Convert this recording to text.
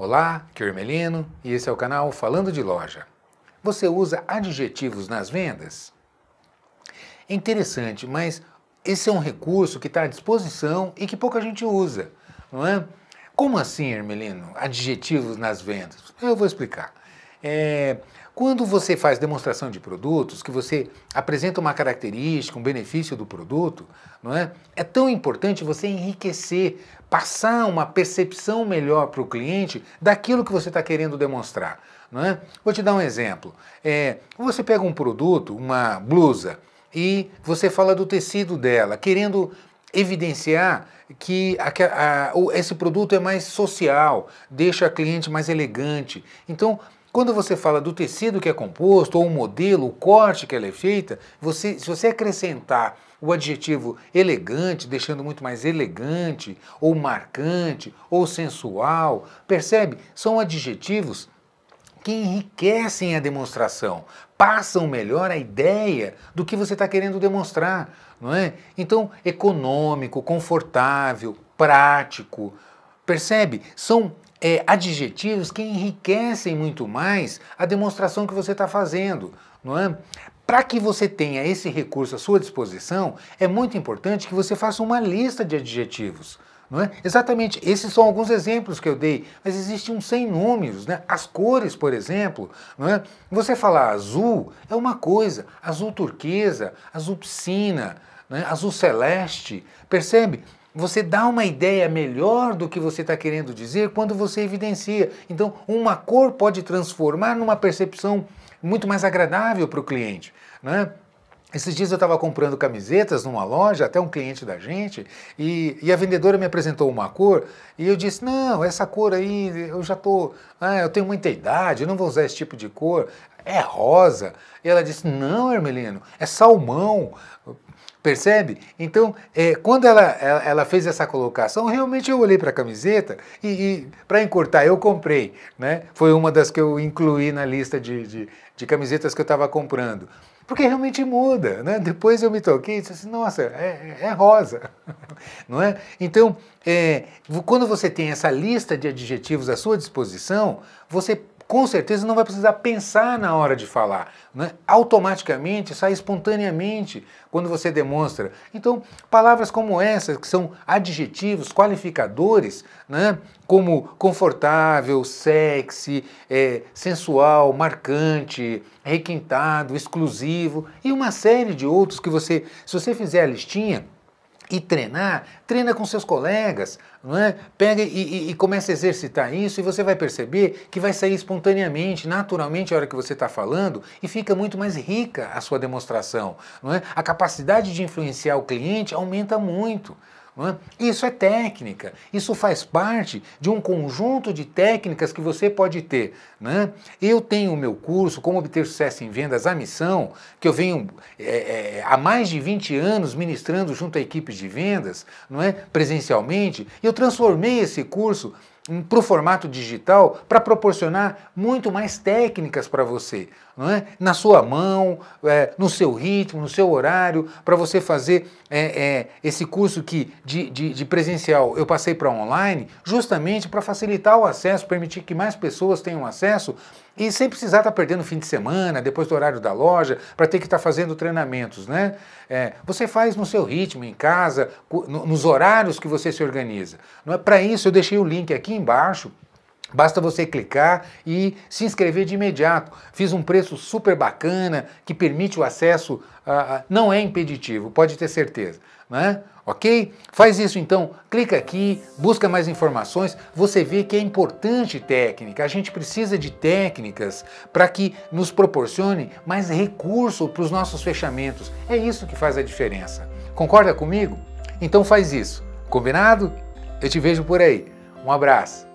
Olá, aqui é e esse é o canal Falando de Loja. Você usa adjetivos nas vendas? É interessante, mas esse é um recurso que está à disposição e que pouca gente usa, não é? Como assim, Hermelino? Adjetivos nas vendas? Eu vou explicar. É, quando você faz demonstração de produtos, que você apresenta uma característica, um benefício do produto, não é? É tão importante você enriquecer, passar uma percepção melhor para o cliente daquilo que você está querendo demonstrar, não é? Vou te dar um exemplo. É, você pega um produto, uma blusa, e você fala do tecido dela, querendo evidenciar que a, a, esse produto é mais social, deixa a cliente mais elegante. Então, quando você fala do tecido que é composto, ou o modelo, o corte que ela é feita, você, se você acrescentar o adjetivo elegante, deixando muito mais elegante, ou marcante, ou sensual, percebe? São adjetivos que enriquecem a demonstração, passam melhor a ideia do que você está querendo demonstrar, não é? Então, econômico, confortável, prático, percebe? São é, adjetivos que enriquecem muito mais a demonstração que você está fazendo, não é? Para que você tenha esse recurso à sua disposição, é muito importante que você faça uma lista de adjetivos. Não é? Exatamente, esses são alguns exemplos que eu dei, mas existem um sem números. Né? As cores, por exemplo, não é? você falar azul é uma coisa, azul turquesa, azul piscina, é? azul celeste, percebe? Você dá uma ideia melhor do que você está querendo dizer quando você evidencia. Então, uma cor pode transformar numa percepção muito mais agradável para o cliente. Né? Esses dias eu estava comprando camisetas numa loja, até um cliente da gente, e, e, a vendedora me apresentou uma cor e eu disse: Não, essa cor aí eu já estou. Ah, eu tenho muita idade, eu não vou usar esse tipo de cor. É rosa. E ela disse: Não, Hermelino, é salmão. Percebe? Então, é, quando ela, ela, ela, fez essa colocação, realmente eu olhei para a camiseta e, e para encurtar, eu comprei. Né? Foi uma das que eu incluí na lista de, de, de camisetas que eu estava comprando. Porque realmente muda. Né? Depois eu me toquei e disse assim, nossa, é, é rosa. Não é? Então, é, quando você tem essa lista de adjetivos à sua disposição, você com certeza não vai precisar pensar na hora de falar. Né? Automaticamente, sai espontaneamente quando você demonstra. Então, palavras como essas, que são adjetivos qualificadores, né? como confortável, sexy, é, sensual, marcante, requintado, exclusivo e uma série de outros que você, se você fizer a listinha, e treinar, treina com seus colegas, não é? Pega e, e, e começa a exercitar isso e você vai perceber que vai sair espontaneamente, naturalmente a hora que você está falando e fica muito mais rica a sua demonstração, não é? A capacidade de influenciar o cliente aumenta muito. É? Isso é técnica, isso faz parte de um conjunto de técnicas que você pode ter. Né? Eu tenho o meu curso, Como Obter Sucesso em Vendas, a missão, que eu venho é, é, há mais de 20 anos ministrando junto a equipes de vendas, não é? presencialmente, eu transformei esse curso para o formato digital para proporcionar muito mais técnicas para você, não é? na sua mão, é, no seu ritmo, no seu horário, para você fazer é, é, esse curso que de, de, de presencial eu passei para online, justamente para facilitar o acesso, permitir que mais pessoas tenham acesso e sem precisar estar tá perdendo fim de semana, depois do horário da loja, para ter que estar tá fazendo treinamentos. Né? É, você faz no seu ritmo, em casa, nos horários que você se organiza. Não é Para isso, eu deixei o link aqui embaixo. Basta você clicar e se inscrever de imediato. Fiz um preço super bacana que permite o acesso, uh, não é impeditivo, pode ter certeza. Né? Ok? Faz isso então, clica aqui, busca mais informações, você vê que é importante técnica, a gente precisa de técnicas para que nos proporcione mais recurso para os nossos fechamentos. É isso que faz a diferença. Concorda comigo? Então faz isso. Combinado? Eu te vejo por aí. Um abraço.